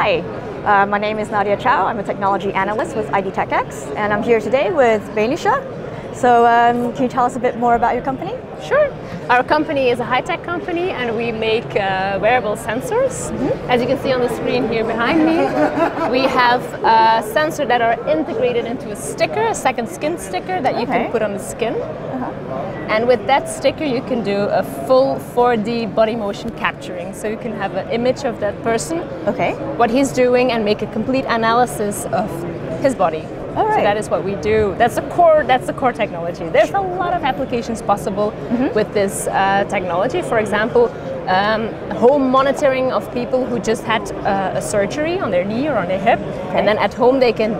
Hi, uh, my name is Nadia Chow. I'm a technology analyst with IDTechEx, and I'm here today with Bainisha. So, um, can you tell us a bit more about your company? Sure. Our company is a high-tech company, and we make uh, wearable sensors. Mm-hmm. As you can see on the screen here behind me, we have uh, sensors that are integrated into a sticker, a second skin sticker that you okay. can put on the skin. Uh-huh. And with that sticker, you can do a full 4D body motion capturing. So you can have an image of that person, okay. what he's doing, and make a complete analysis of his body. All right. So that is what we do. That's the core. That's the core technology. There's a lot of applications possible mm-hmm. with this uh, technology. For example, um, home monitoring of people who just had uh, a surgery on their knee or on their hip, okay. and then at home they can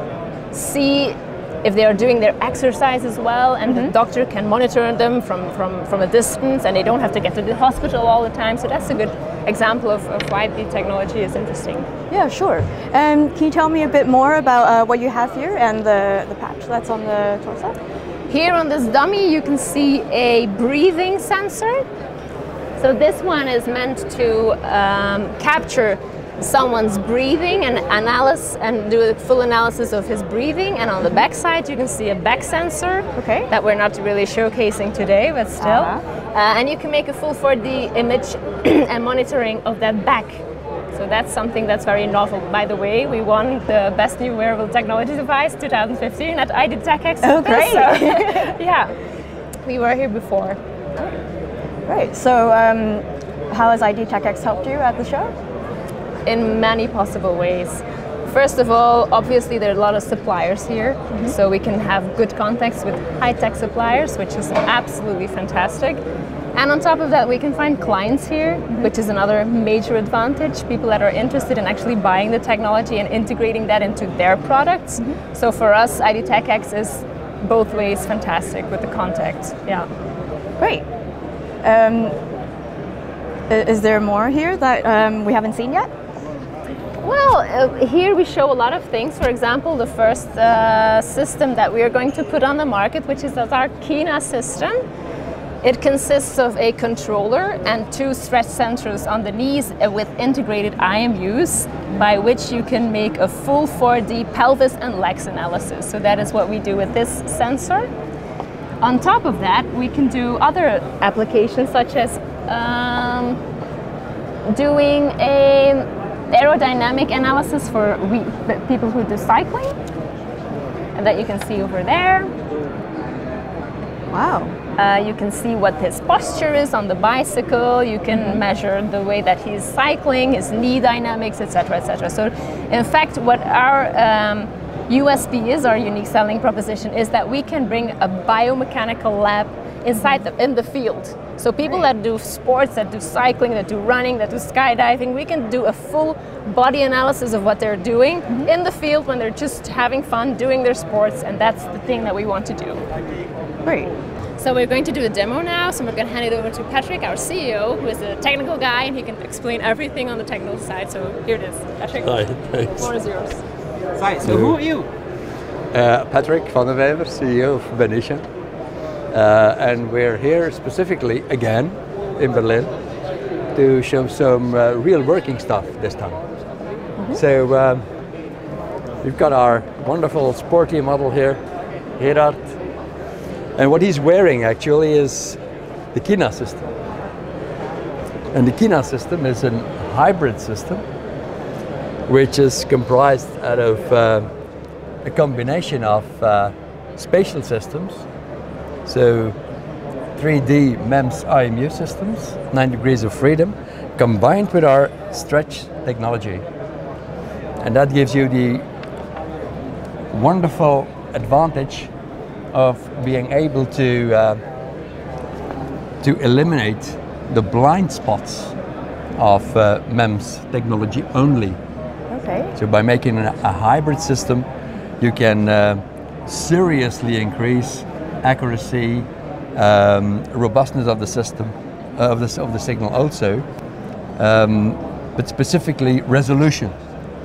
see if they are doing their exercise as well, and mm-hmm. the doctor can monitor them from, from, from a distance, and they don't have to get to the hospital all the time. So that's a good example of, of why the technology is interesting. Yeah, sure. Um, can you tell me a bit more about uh, what you have here and the, the patch that's on the torso? Here on this dummy, you can see a breathing sensor. So this one is meant to um, capture someone's breathing and analysis and do a full analysis of his breathing. And on the back side, you can see a back sensor okay. that we're not really showcasing today, but still. Uh-huh. Uh, and you can make a full 4D image and monitoring of that back. So that's something that's very novel. By the way, we won the best new wearable technology device 2015 at IDTechEx. Oh, great! So, yeah, we were here before. Great. So, um, how has IDTechEx helped you at the show? In many possible ways. First of all, obviously there are a lot of suppliers here, mm-hmm. so we can have good contacts with high-tech suppliers, which is absolutely fantastic. And on top of that, we can find clients here, mm-hmm. which is another major advantage. People that are interested in actually buying the technology and integrating that into their products. Mm-hmm. So for us, IDTechEx is both ways fantastic with the contacts. Yeah. Great. Um, is there more here that um, we haven't seen yet? Well, uh, here we show a lot of things. For example, the first uh, system that we are going to put on the market, which is our Kina system. It consists of a controller and two stretch sensors on the knees uh, with integrated IMUs by which you can make a full 4D pelvis and legs analysis. So that is what we do with this sensor. On top of that, we can do other applications such as um, doing a aerodynamic analysis for we, people who do cycling, and that you can see over there. Wow. Uh, you can see what his posture is on the bicycle. You can mm-hmm. measure the way that he's cycling, his knee dynamics, etc., etc. So, in fact, what our um, USP is, our unique selling proposition, is that we can bring a biomechanical lab inside the, in the field. So people that do sports, that do cycling, that do running, that do skydiving, we can do a full body analysis of what they're doing mm-hmm. in the field when they're just having fun doing their sports, and that's the thing that we want to do. Great. So we're going to do a demo now. So we're going to hand it over to Patrick, our CEO, who is a technical guy, and he can explain everything on the technical side. So here it is, Patrick. Hi, thanks. The floor is yours. Hi. So who are you? Uh, Patrick van der Wever, CEO of Bainisha. Uh, and we're here specifically again in Berlin to show some uh, real working stuff this time. Mm-hmm. So um, we've got our wonderful sporty model here, Gerard. And what he's wearing actually is the Kina system. And the Kina system is a hybrid system which is comprised out of uh, a combination of uh, spatial systems so 3D MEMS IMU systems, 9 degrees of freedom, combined with our stretch technology. And that gives you the wonderful advantage of being able to uh, to eliminate the blind spots of uh, MEMS technology only. Okay. So by making a, a hybrid system, you can uh, seriously increase accuracy, um, robustness of the system, uh, of, the, of the signal also, um, but specifically resolution.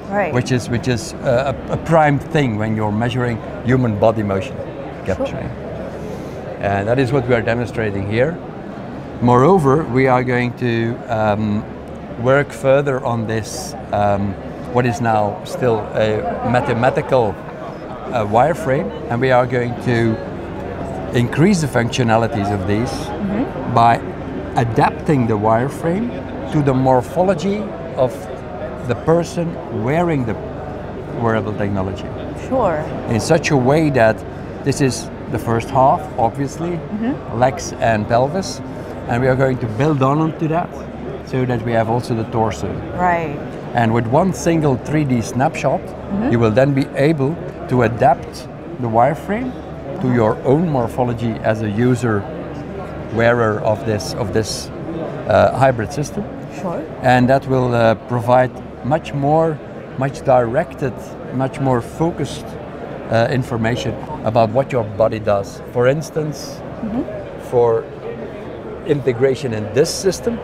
Right. Which is which is a, a, prime thing when you're measuring human body motion capturing, sure. and that is what we are demonstrating here. Moreover, we are going to um, work further on this um, what is now still a mathematical uh, wireframe, and we are going to increase the functionalities of these mm-hmm. by adapting the wireframe to the morphology of the person wearing the wearable technology Sure. in such a way that this is the first half, obviously, mm-hmm. legs and pelvis, and we are going to build on onto that so that we have also the torso. Right. And with one single 3D snapshot, mm-hmm. you will then be able to adapt the wireframe to your own morphology as a user wearer of this of this uh, hybrid system, Sure. and that will uh, provide much more, much directed, much more focused uh, information about what your body does. For instance, for integration in this system,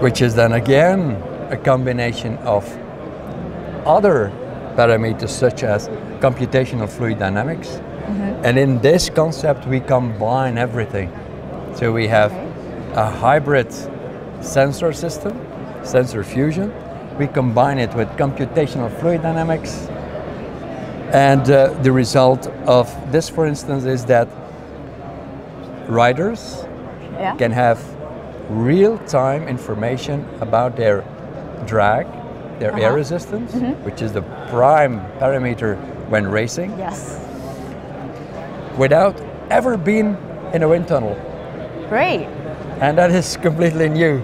which is then again a combination of other parameters such as computational fluid dynamics. And in this concept, we combine everything. So we have a hybrid sensor system, sensor fusion. We combine it with computational fluid dynamics. And uh, the result of this, for instance, is that riders Yeah. can have real-time information about their drag, their air resistance, which is the prime parameter when racing, Yes. without ever being in a wind tunnel. Great. And that is completely new.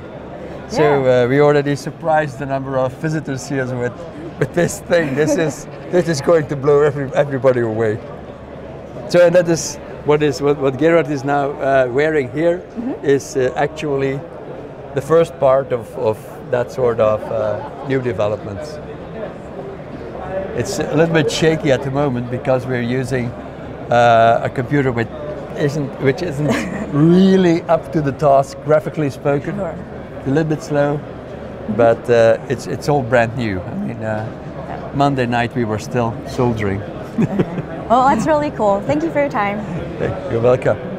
So Yeah. uh, we already surprised the number of visitors here with, with this thing. This is this is going to blow every, everybody away. So and that is what is what, what Gerard is now uh, wearing here is uh, actually the first part of, of that sort of uh, new developments. It's a little bit shaky at the moment because we're using uh, a computer with isn't which isn't really up to the task graphically spoken. Sure. A little bit slow, but uh, it's it's all brand new. I mean, uh, Monday night we were still soldering. Well, that's really cool. Thank you for your time. You're welcome.